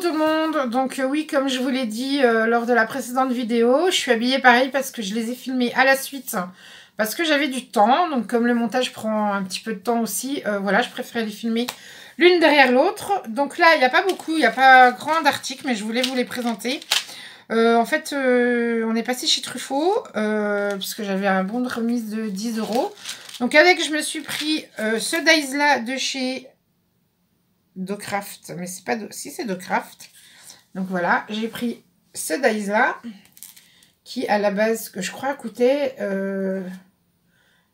Tout le monde Donc euh, oui, comme je vous l'ai dit euh, lors de la précédente vidéo, je suis habillée pareil parce que je les ai filmés à la suite parce que j'avais du temps. Donc comme le montage prend un petit peu de temps aussi, euh, voilà, je préférais les filmer l'une derrière l'autre. Donc là, il n'y a pas beaucoup, il n'y a pas grand d'articles, mais je voulais vous les présenter. en fait, on est passé chez Truffaut, puisque j'avais un bon de remise de 10 euros. Donc avec, je me suis pris ce dice là de chez Docraft, mais c'est pas de... si c'est Docraft. Donc voilà, j'ai pris ce dice là qui à la base que je crois coûtait euh,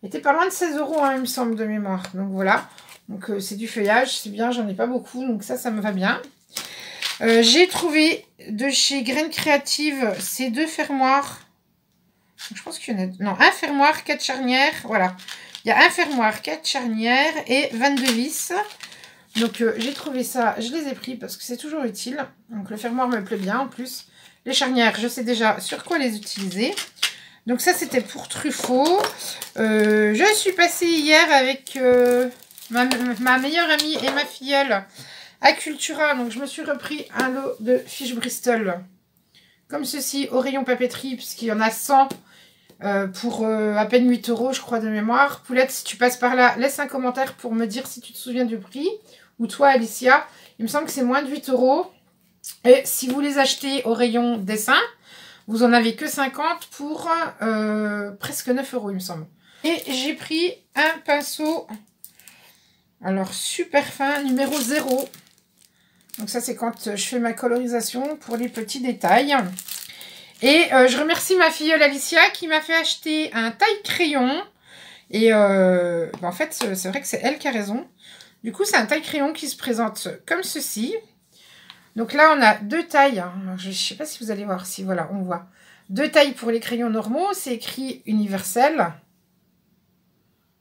était pas loin de 16 euros hein, il me semble de mémoire. Donc voilà, donc euh, c'est du feuillage, c'est bien, j'en ai pas beaucoup, donc ça ça me va bien. Euh, j'ai trouvé de chez Graines Créatives ces deux fermoirs. je pense qu'il y en a... Non, un fermoir, 4 charnières, voilà. Il y a un fermoir, 4 charnières et 22 vis. Donc euh, j'ai trouvé ça, je les ai pris parce que c'est toujours utile. Donc le fermoir me plaît bien en plus. Les charnières, je sais déjà sur quoi les utiliser. Donc ça c'était pour Truffaut. Euh, je suis passée hier avec euh, ma, meilleure amie et ma filleule à Cultura. Donc je me suis repris un lot de fiches Bristol. Comme ceci au rayon papeterie puisqu'il y en a 100 pour à peine 8 euros je crois de mémoire. Poulette si tu passes par là, laisse un commentaire pour me dire si tu te souviens du prix ou toi Alicia, il me semble que c'est moins de 8 euros. Et si vous les achetez au rayon dessin, vous en avez que 50 pour euh, presque 9 euros il me semble. Et j'ai pris un pinceau, alors super fin, numéro 0. Donc ça c'est quand je fais ma colorisation pour les petits détails. Et euh, je remercie ma filleule Alicia qui m'a fait acheter un taille crayon. Et euh, ben, en fait c'est vrai que c'est elle qui a raison. Du coup, c'est un taille crayon qui se présente comme ceci. Donc là, on a deux tailles. je ne sais pas si vous allez voir. Si, voilà, on voit. Deux tailles pour les crayons normaux. C'est écrit universel.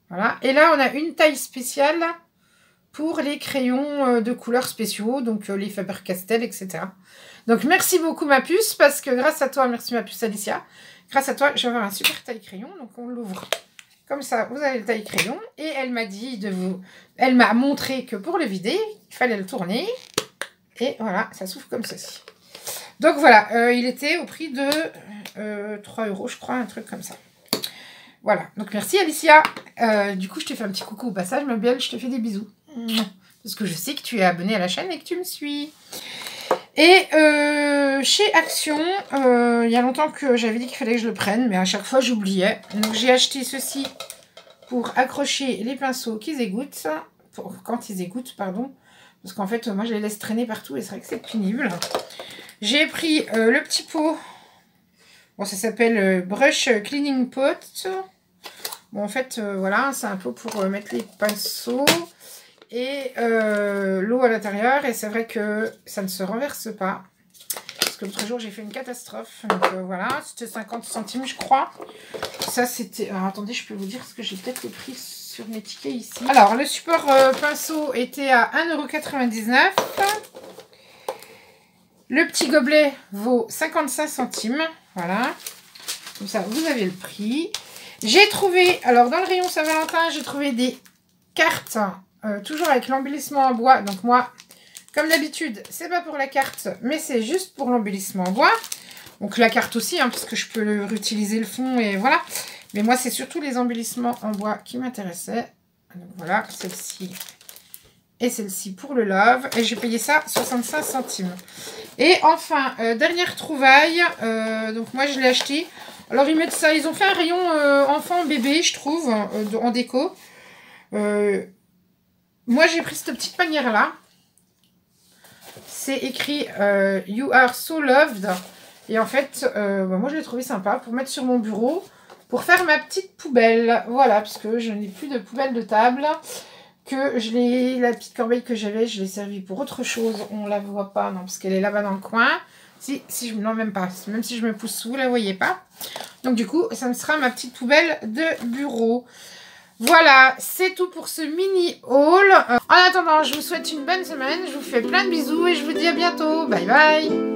Voilà. Et là, on a une taille spéciale pour les crayons euh, de couleurs spéciaux. Donc, euh, les Faber-Castell, etc. Donc, merci beaucoup, ma puce. Parce que grâce à toi, merci ma puce Alicia. Grâce à toi, je vais un super taille crayon. Donc, on l'ouvre comme ça, vous avez le taille crayon. Et elle m'a dit de vous... Elle m'a montré que pour le vider, il fallait le tourner. Et voilà, ça s'ouvre comme ceci. Donc voilà, euh, il était au prix de 3 euh, euros, je crois, un truc comme ça. Voilà, donc merci Alicia. Euh, du coup, je te fais un petit coucou au passage, ma belle, je te fais des bisous. Parce que je sais que tu es abonnée à la chaîne et que tu me suis. Et euh, chez Action, euh, il y a longtemps que j'avais dit qu'il fallait que je le prenne, mais à chaque fois j'oubliais. Donc j'ai acheté ceci pour accrocher les pinceaux qu'ils quand ils égouttent, pardon. Parce qu'en fait, moi je les laisse traîner partout et c'est vrai que c'est pénible. J'ai pris euh, le petit pot, bon ça s'appelle Brush Cleaning Pot. Bon en fait, voilà, c'est un pot pour mettre les pinceaux et euh, l'eau à l'intérieur. Et c'est vrai que ça ne se renverse pas. Parce que l'autre jour, j'ai fait une catastrophe. Donc euh, voilà, c'était 50 centimes, je crois. Ça, c'était... attendez, je peux vous dire ce que j'ai peut-être le prix sur mes tickets ici. Alors, le support euh, pinceau était à 1,99€. Le petit gobelet vaut 55 centimes. Voilà. Comme ça, vous avez le prix. J'ai trouvé, alors dans le rayon Saint-Valentin, j'ai trouvé des cartes euh, toujours avec l'embellissement en bois. Donc moi, comme d'habitude, c'est pas pour la carte, mais c'est juste pour l'embellissement en bois. Donc la carte aussi, hein, parce que je peux réutiliser le fond et voilà. Mais moi, c'est surtout les embellissements en bois qui m'intéressaient. Voilà, celle-ci et celle-ci pour le love. Et j'ai payé ça 65 centimes. Et enfin, euh, dernière trouvaille. Euh, donc moi, je l'ai acheté. Alors, ils mettent ça. Ils ont fait un rayon enfant bébé, je trouve, en déco. Moi, j'ai pris cette petite manière-là. C'est écrit euh, You are so loved. Et en fait, euh, bah, moi, je l'ai trouvé sympa pour mettre sur mon bureau. Pour faire ma petite poubelle. Voilà, parce que je n'ai plus de poubelle de table. Que je l'ai, la petite corbeille que j'avais, je l'ai servie pour autre chose. On la voit pas, non, parce qu'elle est là-bas dans le coin. Si, si je, non, même pas. Même si je me pousse, vous la voyez pas. Donc, du coup, ça me sera ma petite poubelle de bureau. Voilà, c'est tout pour ce mini haul. En attendant, je vous souhaite une bonne semaine. Je vous fais plein de bisous et je vous dis à bientôt. Bye bye